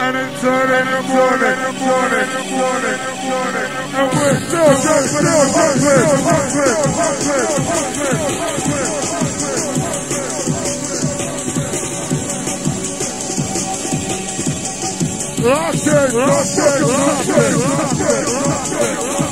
and turn in the morning, the morning, the morning, the morning. And we're still jumping, still jumping, jumping, jumping, Lock it, lock it, lock it, lock it, lock it.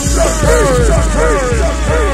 Stirring, stirring, stirring.